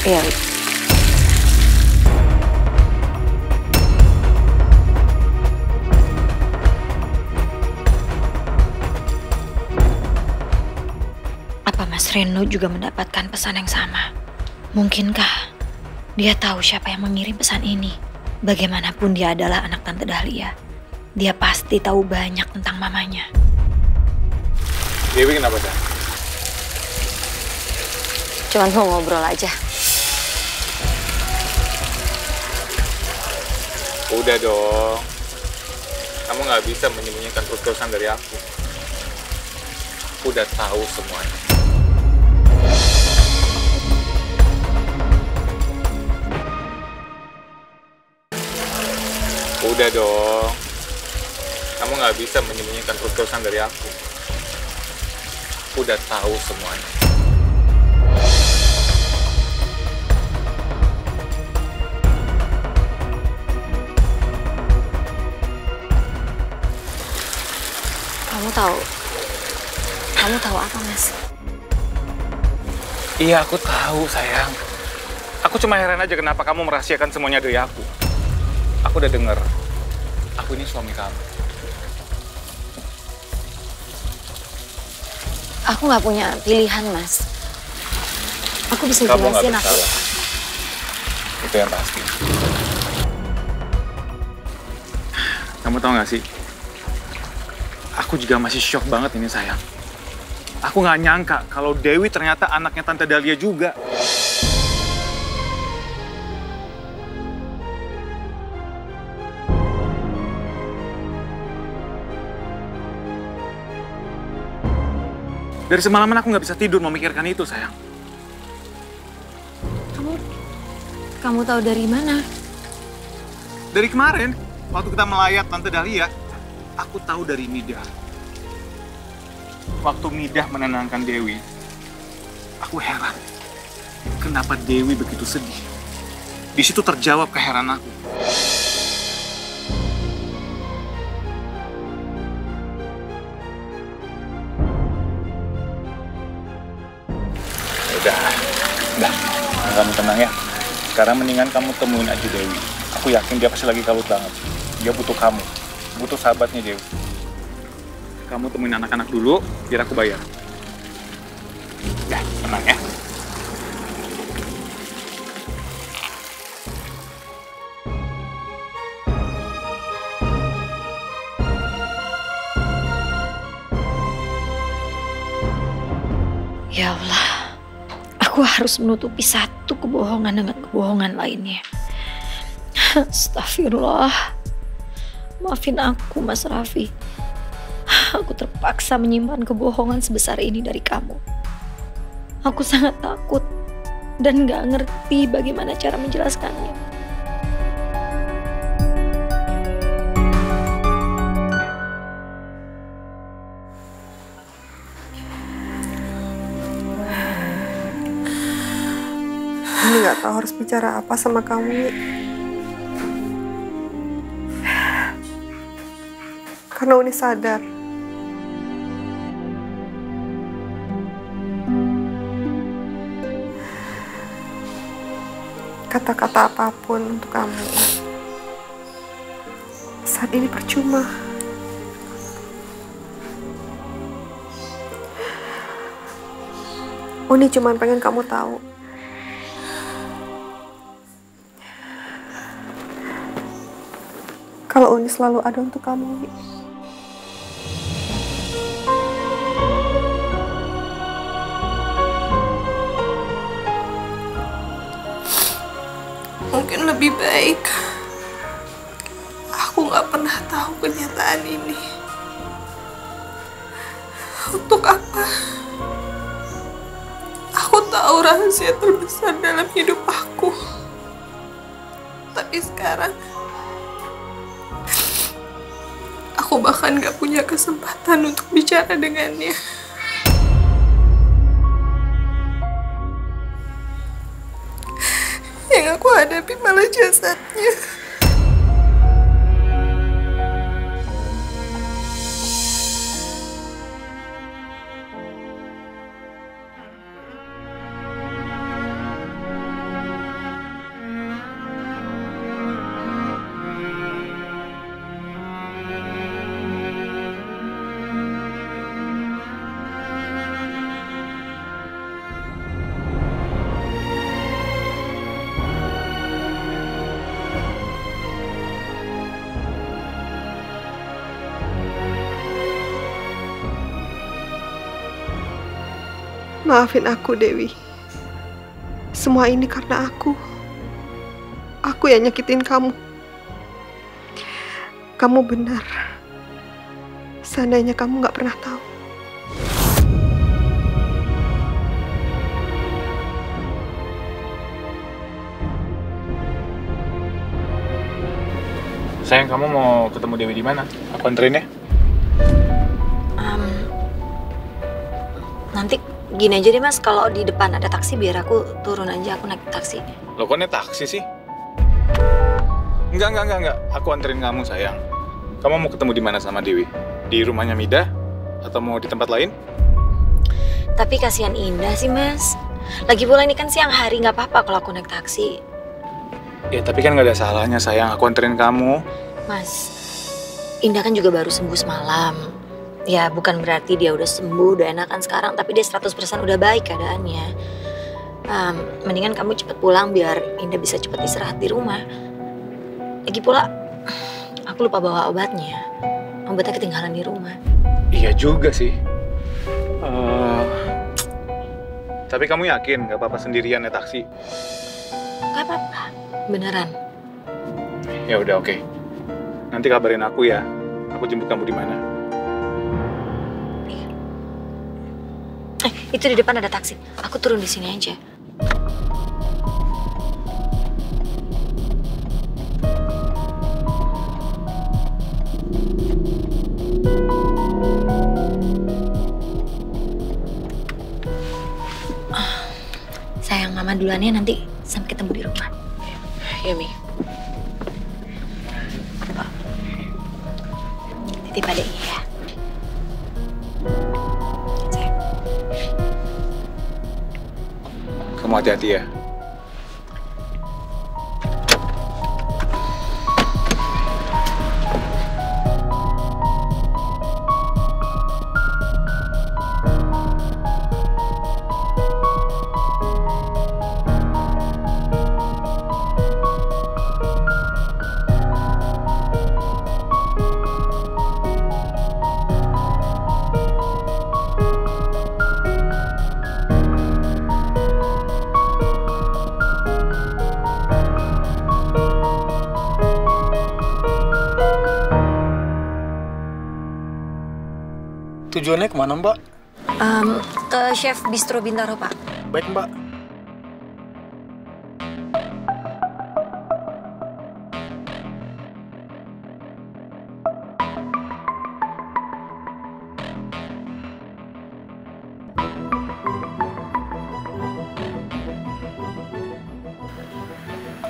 Iya, Wi. Apa Mas Reno juga mendapatkan pesan yang sama? Mungkinkah dia tahu siapa yang mengirim pesan ini? Bagaimanapun dia adalah anak Tante Dahlia. Dia pasti tahu banyak tentang mamanya. Dewi kenapa? Cuman mau ngobrol aja. Udah dong. Kamu nggak bisa menyembunyikan terus-terusan dari aku. Aku udah tahu semuanya. Udah dong. Kamu nggak bisa menyembunyikan terus-terusan dari aku. Aku udah tahu semuanya. Kamu tahu? Kamu tahu apa, Mas? Iya, aku tahu, sayang. Aku cuma heran aja kenapa kamu merahasiakan semuanya dari aku. Aku udah denger. Aku ini suami kamu. Aku nggak punya pilihan, Mas. Aku bisa Kamu nggak jelasin aku. Itu yang pasti. Kamu tau gak sih? Aku juga masih shock banget ini sayang. Aku nggak nyangka kalau Dewi ternyata anaknya Tante Dahlia juga. Dari semalaman aku nggak bisa tidur memikirkan itu sayang. Kamu, kamu tahu dari mana? Dari kemarin, waktu kita melayat Tante Dahlia, aku tahu dari Midah. Waktu Midah menenangkan Dewi, aku heran. Kenapa Dewi begitu sedih? Di situ terjawab keheranan aku. Udah, udah, kamu tenang ya. Sekarang mendingan kamu temuin aja Dewi. Aku yakin dia pasti lagi kalut banget. Dia butuh kamu, butuh sahabatnya Dewi. Kamu temuin anak-anak dulu, biar aku bayar. Ya, tenang ya. Ya Allah, aku harus menutupi satu kebohongan dengan kebohongan lainnya. Astagfirullah. Maafin aku, Mas Raffi. Aku terpaksa menyimpan kebohongan sebesar ini dari kamu. Aku sangat takut dan gak ngerti bagaimana cara menjelaskannya. Ini nggak tahu harus bicara apa sama kamu. Karena Uni sadar. Kata-kata apa pun untuk kamu saat ini percuma. Uni cuma pengen kamu tahu kalau Uni selalu ada untuk kamu. Wi. Mungkin lebih baik aku nggak pernah tahu kenyataan ini. Untuk apa? Aku tahu rahasia terbesar dalam hidup aku. Tapi sekarang aku bahkan gak punya kesempatan untuk bicara dengannya. Aku hadapi malah jasadnya. Maafin aku, Dewi. Semua ini karena aku. Aku yang nyakitin kamu. Kamu benar. Seandainya kamu gak pernah tahu. Sayang, kamu mau ketemu Dewi di mana? Aku anterin ya. Em, nanti gini aja deh mas, kalau di depan ada taksi biar aku turun aja, aku naik taksi. Lo kok naik taksi sih? Enggak, enggak, enggak, enggak. Aku anterin kamu, sayang. Kamu mau ketemu di mana sama Dewi? Di rumahnya Mida? Atau mau di tempat lain? Tapi kasihan Indah sih mas. Lagi pula ini kan siang hari nggak apa-apa kalau aku naik taksi. Ya, tapi kan nggak ada salahnya, sayang. Aku anterin kamu. Mas, Indah kan juga baru sembuh semalam. Ya bukan berarti dia udah sembuh, udah enakan sekarang, tapi dia 100% udah baik keadaannya. Em, mendingan kamu cepet pulang biar Indah bisa cepet istirahat di rumah. Lagi pula, aku lupa bawa obatnya. Obatnya ketinggalan di rumah. Iya juga sih. Eh, tapi kamu yakin nggak apa-apa sendirian naik taksi? Gak apa-apa, beneran. Ya udah, oke. Nanti kabarin aku ya. Aku jemput kamu di mana. Itu di depan ada taksi. Aku turun di sini aja. Ah, Sayang mama duluan ya nanti sampai ketemu di rumah. Ya, Mi. Titip adiknya ya. Kamu hati-hati ya. Tujuannya ke mana mbak? Em, ke chef bistro Bintaro pak. Baik mbak.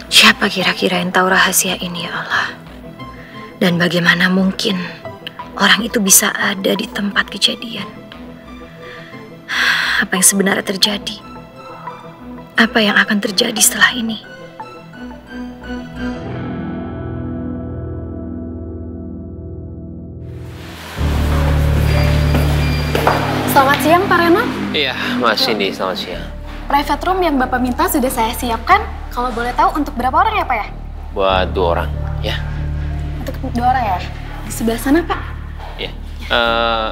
Siapa kira-kira yang tahu rahasia ini ya Allah? Dan bagaimana mungkin orang itu bisa ada di tempat kejadian? Apa yang sebenarnya terjadi? Apa yang akan terjadi setelah ini? Selamat siang Pak Reno. Iya, Mas ini selamat siang. Private room yang Bapak minta sudah saya siapkan. Kalau boleh tahu untuk berapa orang ya Pak ya? Buat dua orang, ya. Untuk dua orang ya? Di sebelah sana Pak. Eh,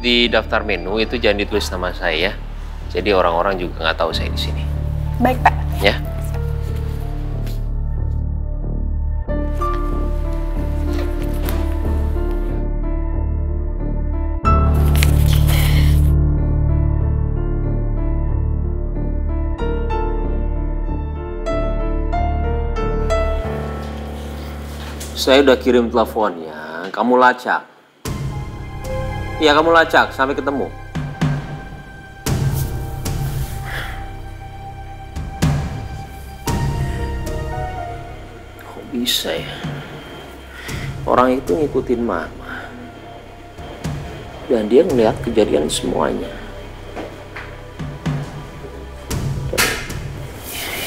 di daftar menu itu jangan ditulis nama saya. Jadi orang-orang juga nggak tahu saya di sini. Baik Pak. Ya. Saya udah kirim teleponnya, kamu lacak. Iya, kamu lacak sampai ketemu. Kok bisa ya? Orang itu ngikutin mama. Dan dia ngeliat kejadian semuanya.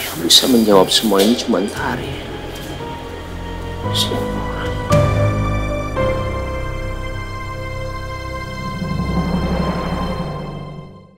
Yang bisa menjawab semua ini cuma Tari. Siapa?